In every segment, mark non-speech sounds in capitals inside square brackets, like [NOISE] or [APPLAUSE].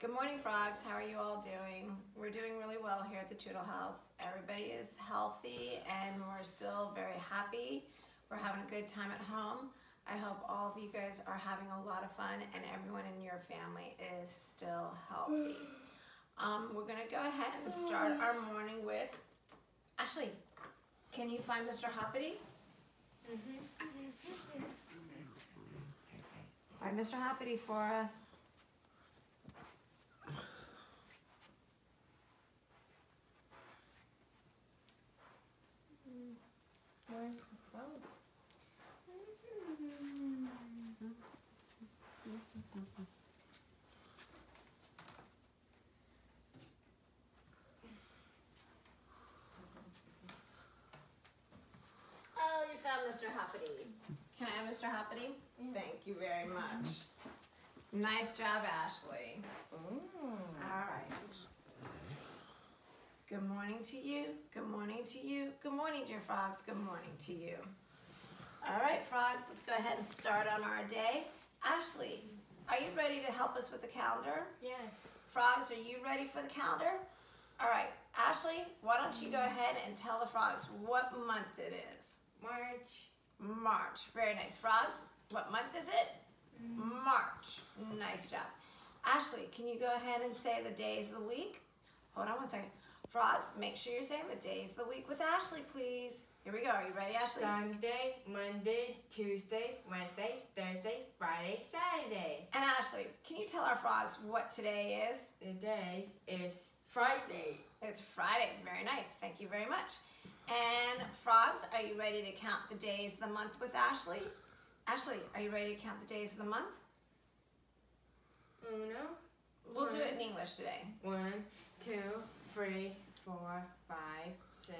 Good morning, frogs. How are you all doing? We're doing really well here at the Tootle House. Everybody is healthy and we're still very happy. We're having a good time at home. I hope all of you guys are having a lot of fun and everyone in your family is still healthy. [SIGHS] Um, we're gonna go ahead and start our morning with, Ashley, can you find Mr. Hoppity? Find Mr. Hoppity for us. Oh, you found Mr. Hoppity. Can I have Mr. Hoppity? Yeah. Thank you very much. Nice job, Ashley. Mm. All right. Good morning to you. Good morning to you. Good morning, dear frogs. Good morning to you. All right, frogs, let's go ahead and start on our day. Ashley, are you ready to help us with the calendar? Yes. Frogs, are you ready for the calendar? All right, Ashley, why don't you go mm-hmm. ahead and tell the frogs what month it is? March. March. Very nice. Frogs, what month is it? Mm-hmm. March. Nice job. Ashley, can you go ahead and say the days of the week? Hold on one second. Frogs, make sure you're saying the days of the week with Ashley, please. Here we go. Are you ready, Ashley? Sunday, Monday, Tuesday, Wednesday, Thursday, Friday, Saturday. And Ashley, can you tell our frogs what today is? The day is Friday. It's Friday. Very nice. Thank you very much. And frogs, are you ready to count the days of the month with Ashley? Ashley, are you ready to count the days of the month? Uno. We'll do it in English today. One, two, three, four, five, six,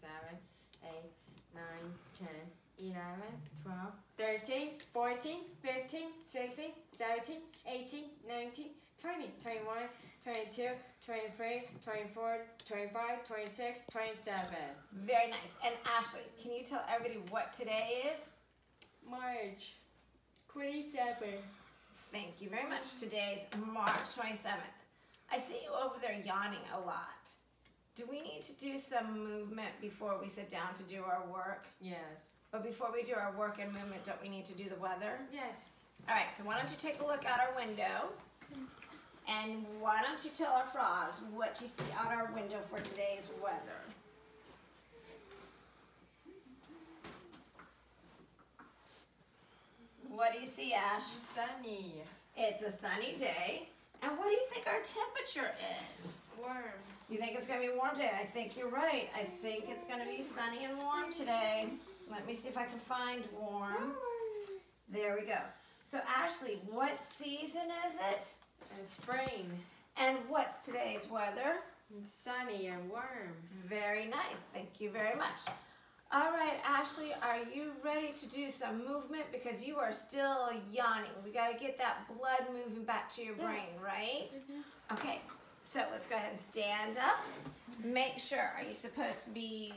seven, eight, nine, ten, eleven, twelve, thirteen, fourteen, fifteen, sixteen, seventeen, eighteen, nineteen, twenty, twenty-one, twenty-two, twenty-three, twenty-four, twenty-five, twenty-six, twenty-seven. Very nice. And Ashley, can you tell everybody what today is? March. Twenty-seven. Thank you very much. Today's March 27th. I see you over there yawning a lot. Do we need to do some movement before we sit down to do our work? Yes. But before we do our work and movement, don't we need to do the weather? Yes. All right, so why don't you take a look out our window? And why don't you tell our frogs what you see out our window for today's weather? What do you see, Ash? Sunny. It's a sunny day. And what do you think our temperature is? Warm. You think it's gonna be a warm day? I think you're right. I think it's gonna be sunny and warm today. Let me see if I can find warm. There we go. So Ashley, what season is it? And spring. And what's today's weather? And sunny and warm. Very nice. Thank you very much. All right, Ashley, are you ready to do some movement? Because you are still yawning. We got to get that blood moving back to your Yes. brain, right? Mm-hmm. Okay, so let's go ahead and stand up. Make sure, are you supposed to be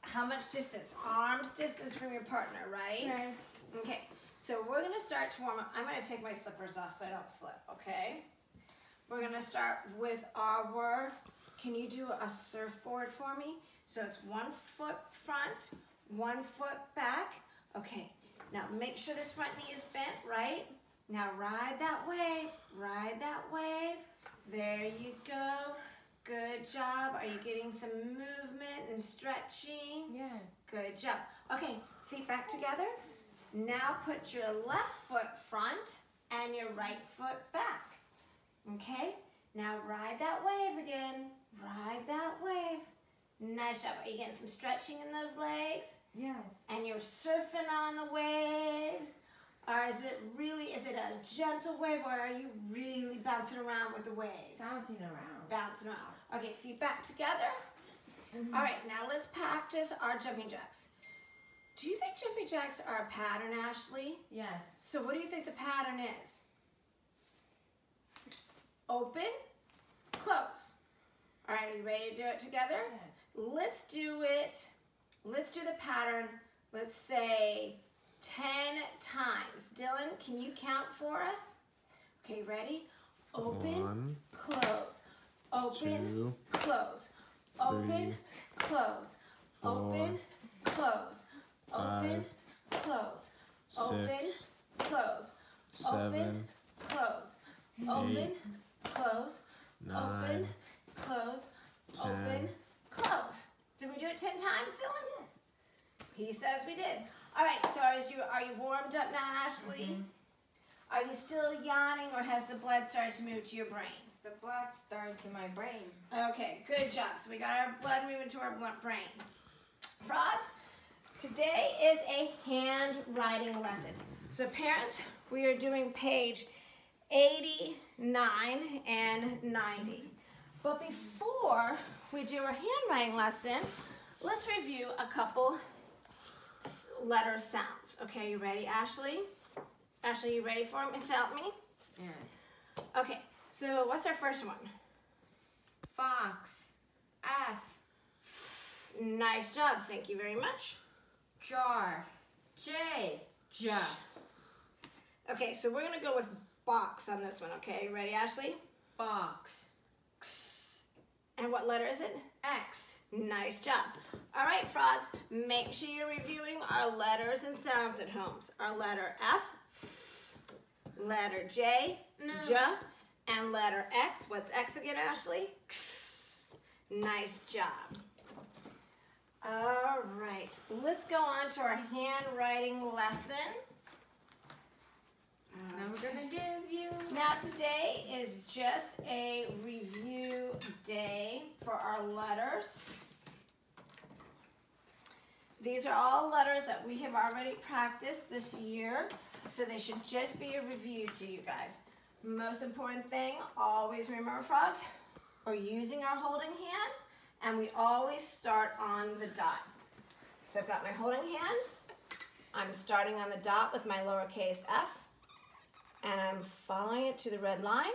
how much distance? Arms distance from your partner, right? Right. Okay, so we're gonna start to warm up. I'm gonna take my slippers off so I don't slip, okay? We're gonna start with our, can you do a surfboard for me? So it's one foot front, one foot back. Okay, now make sure this front knee is bent, right? Now ride that wave, ride that wave. There you go. Good job. Are you getting some movement and stretching? Yes. Good job. Okay, feet back together. Now put your left foot front and your right foot back. Okay, now ride that wave again. Ride that wave. Nice job. Are you getting some stretching in those legs? Yes. And you're surfing on the waves? Or is it really, is it a gentle wave or are you really bouncing around with the waves? Bouncing around. Bouncing around. Okay, feet back together. Mm-hmm. All right, now let's practice our jumping jacks. Do you think jumping jacks are a pattern, Ashley? Yes. So what do you think the pattern is? Open, close. All right, are you ready to do it together? Yes. Let's do it. Let's do the pattern. Let's say 10 times. Dylan, can you count for us? Okay, ready? open, One, close, open, two, close, open, three, close, open, close, open, five, close, open, six, close, open, seven, close, open, close, nine, close, ten. open, close. Did we do it ten times, Dylan? He says we did. All right. So are you are you warmed up now, Ashley? Mm-hmm. Are you still yawning, or has the blood started to move to your brain? The blood started to my brain. Okay, good job. So we got our blood moving to our brain. Frogs, today is a handwriting lesson. So parents, we are doing page 89 and 90. But before we do our handwriting lesson, let's review a couple letter sounds. Okay, you ready, Ashley? Ashley, you ready for me to help me? Yes. Okay, so what's our first one? Fox. F. Nice job. Thank you very much. Jar. J. J. Okay, so we're gonna go with box on this one. Okay, you ready, Ashley? Box. And what letter is it? X. Nice job. All right, frogs. Make sure you're reviewing our letters and sounds at home. Our letter F, letter J, No. J, and letter X. What's X again, Ashley? X. Nice job. All right, let's go on to our handwriting lesson. Now we're gonna give you. Now today is just a review day for our letters. These are all letters that we have already practiced this year, so they should just be a review to you guys. Most important thing, always remember frogs, we're using our holding hand and we always start on the dot. So I've got my holding hand, I'm starting on the dot with my lowercase f, and I'm following it to the red line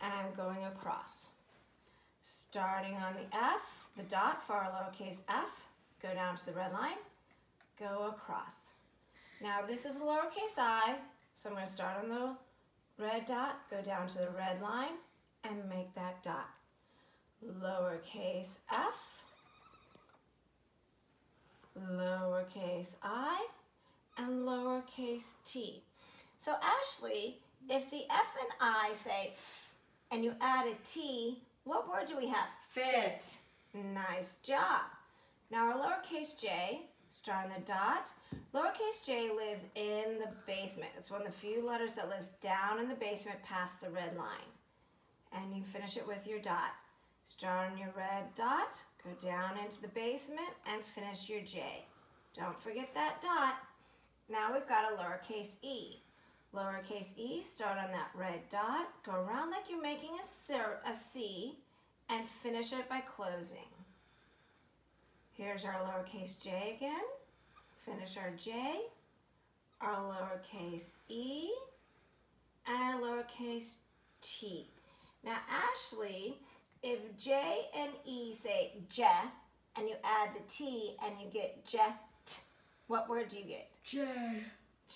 and I'm going across. Starting on the F, the dot for our lowercase f, go down to the red line, go across. Now this is a lowercase i, so I'm going to start on the red dot, go down to the red line, and make that dot. Lowercase f, lowercase i, and lowercase t. So Ashley, if the F and I say and you add a T, what word do we have? Fit. Nice job. Now our lowercase j, start on the dot. Lowercase j lives in the basement. It's one of the few letters that lives down in the basement past the red line. And you finish it with your dot. Start on your red dot, go down into the basement, and finish your j. Don't forget that dot. Now we've got a lowercase e. Lowercase e, start on that red dot, go around like you're making a, a C, and finish it by closing. Here's our lowercase j again. Finish our j, our lowercase e, and our lowercase t. Now, Ashley, if j and e say j, and you add the t and you get jet, what word do you get? J.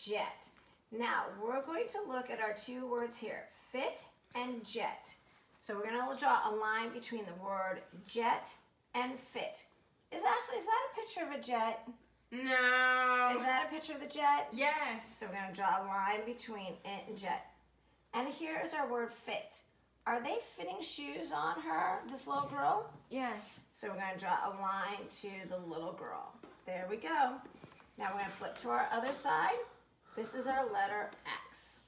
Jet. Now, we're going to look at our two words here, fit and jet. So we're going to draw a line between the word jet and fit. Is Ashley, is that a picture of a jet? No. Is that a picture of the jet? Yes. So we're going to draw a line between it and jet. And here's our word fit. Are they fitting shoes on her, this little girl? Yes. So we're going to draw a line to the little girl. There we go. Now we're going to flip to our other side. This is our letter X.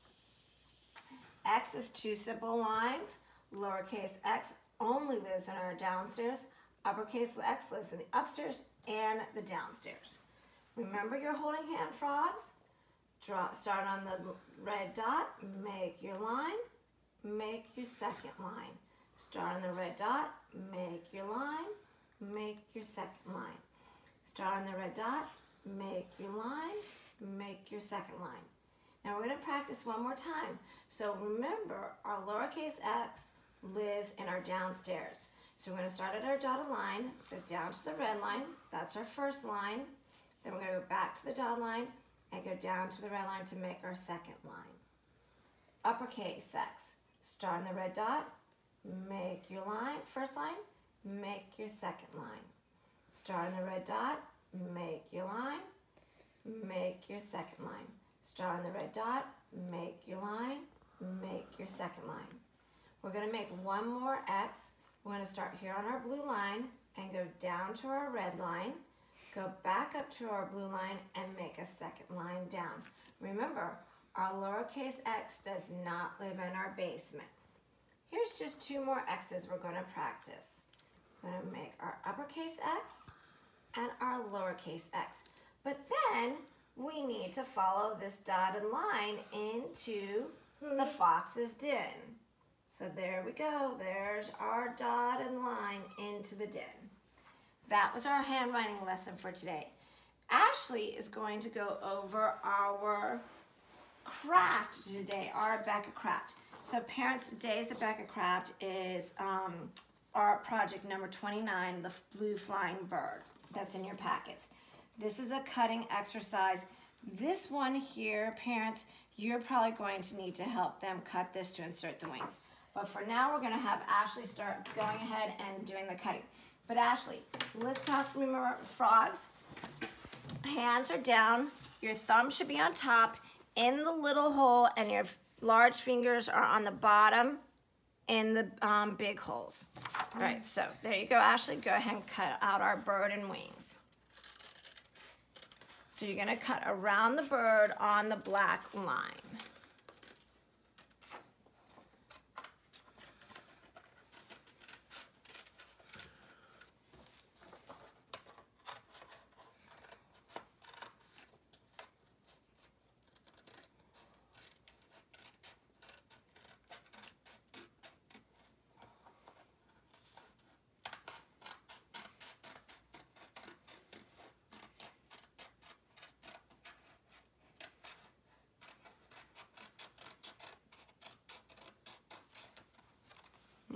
X is two simple lines. Lowercase x only lives in our downstairs. Uppercase x lives in the upstairs and the downstairs. Remember your holding hand frogs? Draw, start on the red dot, make your line, make your second line. Start on the red dot, make your line, make your second line. Start on the red dot, make your line, make your second line. Now we're going to practice one more time. So remember, our lowercase x lives in our downstairs. So we're going to start at our dotted line, go down to the red line, that's our first line. Then we're going to go back to the dotted line and go down to the red line to make our second line. Uppercase x. start on the red dot, make your line, first line, make your second line. Start on the red dot, make your line, make your second line. Start on the red dot, make your line, make your second line. We're gonna make one more X. We're gonna start here on our blue line and go down to our red line, go back up to our blue line and make a second line down. Remember, our lowercase x does not live in our basement. Here's just two more x's we're gonna practice. We're gonna make our uppercase x and our lowercase x. But then we need to follow this dotted line into the fox's den. So there we go. There's our dotted line into the den. That was our handwriting lesson for today. Ashley is going to go over our craft today, our Becca craft. So parents, today's Becca craft is um, our project number 29, the blue flying bird. That's in your packets. This is a cutting exercise. This one here, parents, you're probably going to need to help them cut this to insert the wings. But for now, we're gonna have Ashley start going ahead and doing the cutting. But Ashley, let's talk, remember frogs, hands are down, your thumb should be on top in the little hole and your large fingers are on the bottom in the um, big holes. All right, so there you go, Ashley. Go ahead and cut out our bird and wings. So you're gonna cut around the bird on the black line.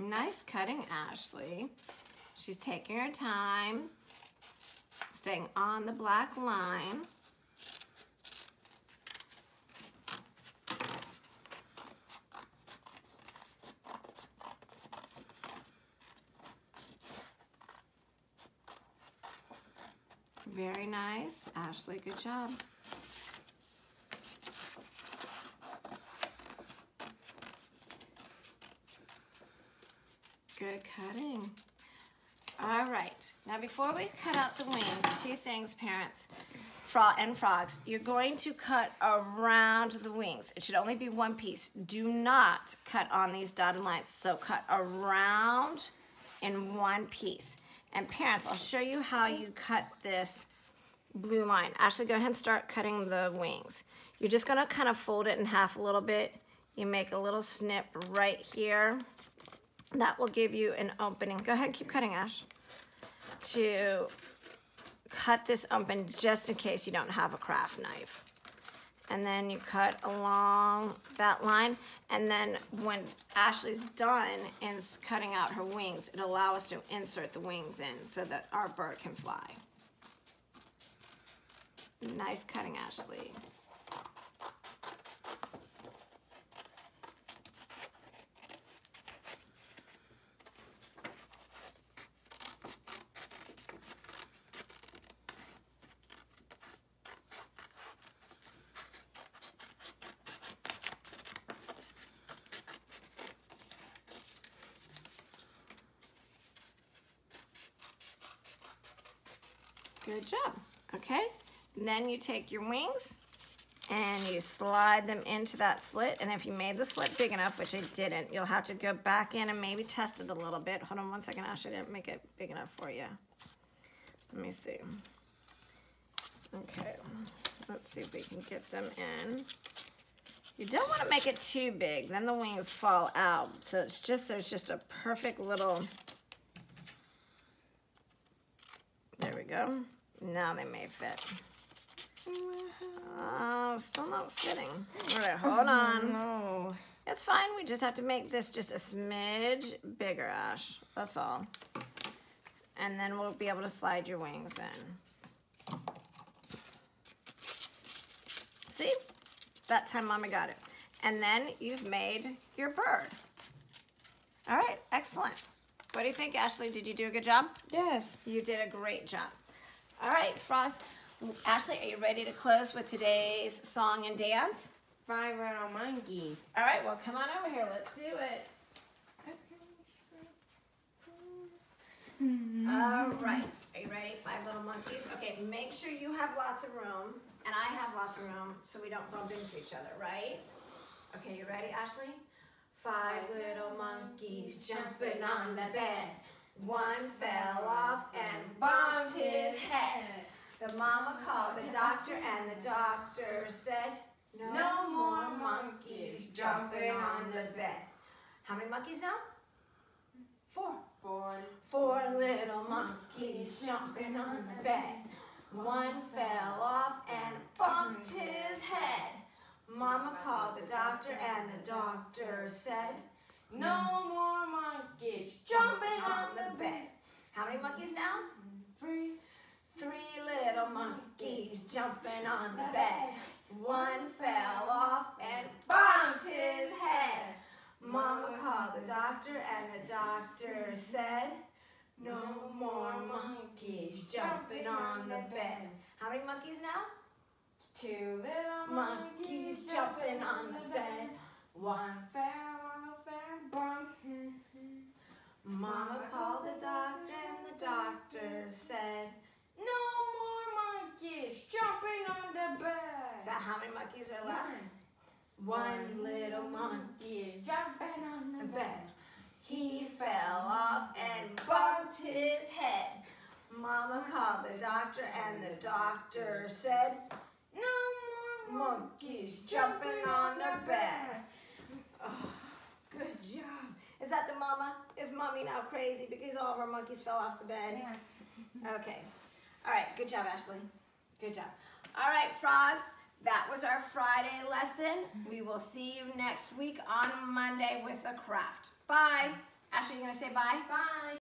Nice cutting, Ashley. She's taking her time, staying on the black line. Very nice, Ashley, good job. Good cutting. All right, now before we cut out the wings, two things, parents and frogs. You're going to cut around the wings. It should only be one piece. Do not cut on these dotted lines. So cut around in one piece. And parents, I'll show you how you cut this blue line. Actually, go ahead and start cutting the wings. You're just gonna kind of fold it in half a little bit. You make a little snip right here. That will give you an opening. Go ahead keep cutting, Ash. To cut this open just in case you don't have a craft knife. And then you cut along that line. And then when Ashley's done and is cutting out her wings, it allows us to insert the wings in so that our bird can fly. Nice cutting, Ashley. Good job, okay? And then you take your wings and you slide them into that slit. And if you made the slit big enough, which I didn't, you'll have to go back in and maybe test it a little bit. Hold on one second, Ashley, I didn't make it big enough for you. Let me see. Okay, let's see if we can get them in. You don't want to make it too big, then the wings fall out. So it's just, there's just a perfect little, there we go. Now they may fit. Oh, still not fitting. All right, hold on. Oh, no. It's fine. We just have to make this just a smidge bigger, Ash. That's all. And then we'll be able to slide your wings in. See? That time Mommy got it. And then you've made your bird. All right, excellent. What do you think, Ashley? Did you do a good job? Yes. You did a great job. All right, Frost. Ashley, are you ready to close with today's song and dance? Five little monkeys. All right, well, come on over here. Let's do it. Mm-hmm. All right. Are you ready? Five little monkeys. Okay, make sure you have lots of room, and I have lots of room, so we don't bump into each other, right? Okay, you ready, Ashley? Five little monkeys jumping on the bed. One fell off and bumped his head. The mama called the doctor, and the doctor said, No more monkeys jumping on the bed. How many monkeys now? Four. Four. Four little monkeys jumping on the bed. One fell off and bumped his head. Mama called the doctor and the doctor said, No more monkeys jumping on the bed. How many monkeys now? Three. Three little monkeys jumping on the bed. One fell off and bumped his head. Mama called the doctor and the doctor said, No more monkeys jumping on the bed. How many monkeys now? Two little Monkeys jumping on the bed. One. fell off and bumped his Mama called the doctor and the doctor said, No more monkeys jumping on the bed. So how many monkeys are left? One little monkey jumping on the bed. He fell off and bumped his head. Mama called the doctor and the doctor said, No more Monkeys jumping on the bed. Oh, good job. Is that the mama? Is mommy now crazy because all of our monkeys fell off the bed? Yeah. [LAUGHS] okay. All right. Good job, Ashley. Good job. All right, frogs. That was our Friday lesson. We will see you next week on Monday with a craft. Bye. Ashley, you gonna say bye? Bye.